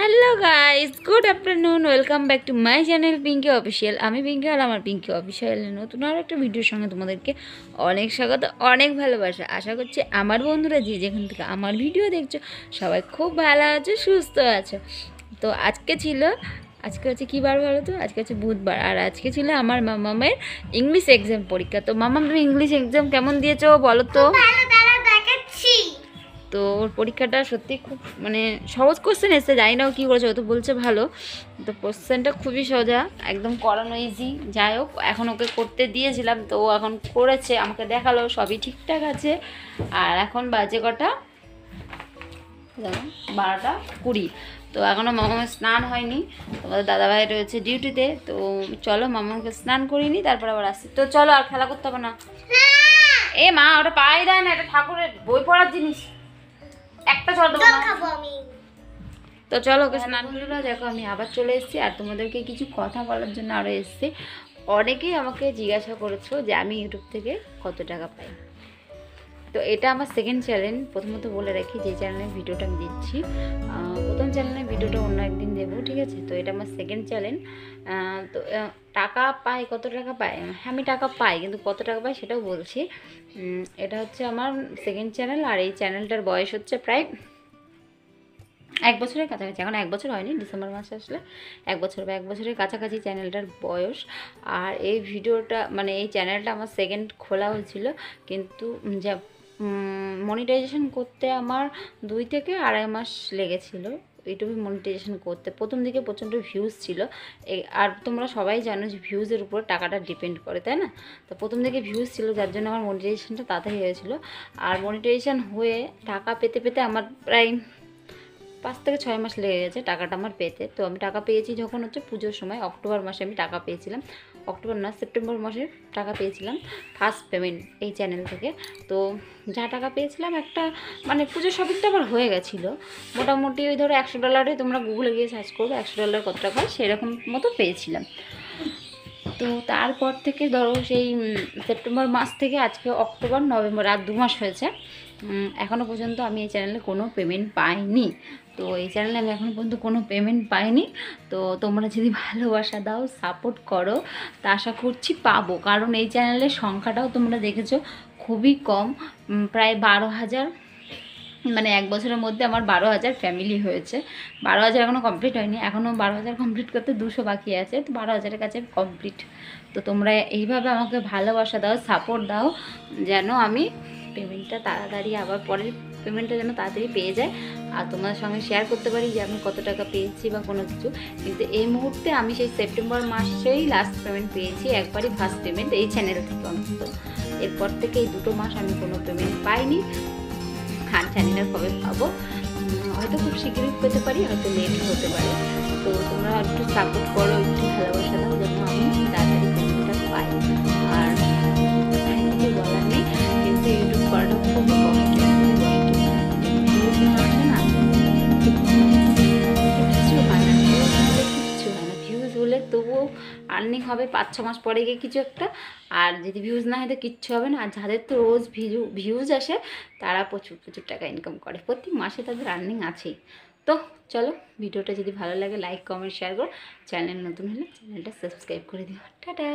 Hello guys good afternoon welcome back to my channel Pinky official আমি পিঙ্কি আর আমার পিঙ্কি অফিসিয়ালের নতুন আর একটা ভিডিওর সঙ্গে তোমাদেরকে অনেক স্বাগত, অনেক ভালোবাসা। আশা করছি আমার বন্ধুরা যে যেখান থেকে আমার ভিডিও দেখছ, সবাই খুব ভালো আছো, সুস্থ আছো। তো আজকে ছিল, আজকে হচ্ছে কী বার বলো তো? আজকে হচ্ছে বুধবার। আর আজকে ছিল আমার মামামের ইংলিশ এক্সাম পরীক্ষা। তো মামাম, তুমি ইংলিশ এক্সাম কেমন দিয়েছ বলো তো? তো ওর পরীক্ষাটা সত্যি খুব মানে সহজ কোশ্চেন এসছে জানি না ও কী করেছে ও তো বলছে ভালো। তো কোশ্চেনটা খুবই সোজা একদম করানো ইজি যাই হোক এখন ওকে করতে দিয়েছিলাম তো ও এখন করেছে আমাকে দেখাল সবই ঠিকঠাক আছে। আর এখন বাজে কটা? বারোটা কুড়ি। তো এখনও মামামের স্নান হয়নি তোমাদের দাদাভাই রয়েছে ডিউটিতে তো চলো মামাকে স্নান করিনি তারপর আবার আসছি তো চলো আর খেলা করতে হবে না। এ মা ওটা পায়ে দেয় না এটা ঠাকুরের বই পড়ার জিনিস। একটা জল দেবো না। তো চলো ওকে স্নান করল দেখো আমি আবার চলে এসেছি। আর তোমাদেরকে কিছু কথা বলার জন্য আরও এসেছি। অনেকেই আমাকে জিজ্ঞাসা করেছ যে আমি ইউটিউব থেকে কত টাকা পাই। তো এটা আমার সেকেন্ড চ্যানেল প্রথমত বলে রাখি যে চ্যানেলে ভিডিওটা আমি দিচ্ছি। প্রথম চ্যানেলে ভিডিওটা অন্য একদিন দেবো, ঠিক আছে? তো এটা আমার সেকেন্ড চ্যানেল তো টাকা পাই কত টাকা পায়? হ্যাঁ আমি টাকা পাই, কিন্তু কত টাকা পাই সেটাও বলছি। এটা হচ্ছে আমার সেকেন্ড চ্যানেল আর এই চ্যানেলটার বয়স হচ্ছে প্রায় এক বছরের কাছাকাছি। এখন এক বছর হয়নি, ডিসেম্বর মাসে আসলে। এক বছর বা এক বছরের কাছাকাছি চ্যানেলটার বয়স। আর এই ভিডিওটা মানে এই চ্যানেলটা আমার সেকেন্ড খোলা হয়েছিল, কিন্তু যা মনিটাইজেশন করতে আমার দুই থেকে আড়াই মাস লেগেছিল ইউটিউবে মনিটাইজেশন করতে। প্রথম দিকে প্রচণ্ড ভিউজ ছিল। আর তোমরা সবাই জানো যে ভিউজের উপর টাকাটা ডিপেন্ড করে, তাই না? তো প্রথম দিকে ভিউজ ছিল, যার জন্য আমার মনিটাইজেশনটা তাড়াতাড়ি হয়েছিল। আর মনিটাইজেশন হয়ে টাকা পেতে পেতে আমার প্রায় পাঁচ থেকে ছয় মাস লেগে গেছে টাকাটা আমার পেতে। তো আমি টাকা পেয়েছি যখন হচ্ছে পুজোর সময়, অক্টোবর মাসে আমি টাকা পেয়েছিলাম। অক্টোবর না, সেপ্টেম্বর মাসের টাকা পেয়েছিলাম ফার্স্ট পেমেন্ট এই চ্যানেল থেকে। তো যা টাকা পেয়েছিলাম একটা মানে পুজোর শপিংটা আবার হয়ে গেছিল। মোটামুটি ওই ধরো একশো ডলারে তোমরা গুগলে গিয়ে সার্চ করবে, একশো ডলার কত টাকা সেরকম মতো পেয়েছিলাম। তো তারপর থেকে ধরো সেই সেপ্টেম্বর মাস থেকে আজকে অক্টোবর, নভেম্বর, আর দু মাস হয়েছে। এখনও পর্যন্ত আমি এই চ্যানেলে কোনো পেমেন্ট পাইনি। তো এই চ্যানেলে আমি এখনও পর্যন্ত কোনো পেমেন্ট পাইনি। তো তোমরা যদি ভালোবাসা দাও সাপোর্ট করো, তা আশা করছি পাবো। কারণ এই চ্যানেলের সংখ্যাটাও তোমরা দেখেছ, খুবই কম। প্রায় বারো হাজার মানে এক বছরের মধ্যে আমার বারো হাজার ফ্যামিলি হয়েছে। বারো হাজার এখনও কমপ্লিট হয়নি এখনও বারো হাজার কমপ্লিট করতে দুশো বাকি আছে, তো বারো হাজারের কাছে কমপ্লিট তো তোমরা এইভাবে আমাকে ভালোবাসা দাও সাপোর্ট দাও, যেন আমি পেমেন্টটা তাড়াতাড়ি আবার পরের পেমেন্টটা যেন তাড়াতাড়ি পেয়ে যায়। আর তোমাদের সঙ্গে শেয়ার করতে পারি যে আমি কত টাকা পেয়েছি বা কোনো কিছু। কিন্তু এই মুহূর্তে আমি সেই সেপ্টেম্বর মাসেই লাস্ট পেমেন্ট পেয়েছি, একবারই ফার্স্ট পেমেন্ট এই চ্যানেল থেকে অন্তত। এরপর থেকে এই দুটো মাস আমি কোনো পেমেন্ট পাইনি। আর জানি না কবে পাবো। হয়তো খুব শীঘ্রই পেতে পারি, হয়তো লেট হতে পারে। তো তোমরা একটু সাপোর্ট করো, একটু ভালোবাসা দাও যেন আমি তাড়াতাড়ি পাই। আর্নিং হবে পাঁচ, ছ মাস পরে গিয়ে কিছু একটা। আর যদি ভিউজ না হয় তো কিচ্ছু হবে না। আর যাদের তো রোজ ভিউ ভিউজ আসে, তারা প্রচুর প্রচুর টাকা ইনকাম করে। প্রতি মাসে তাদের আর্নিং আছেই। তো চলো, ভিডিওটা যদি ভালো লাগে লাইক কমেন্ট শেয়ার করো। চ্যানেল নতুন হলে চ্যানেলটা সাবস্ক্রাইব করে দিও। টাটা!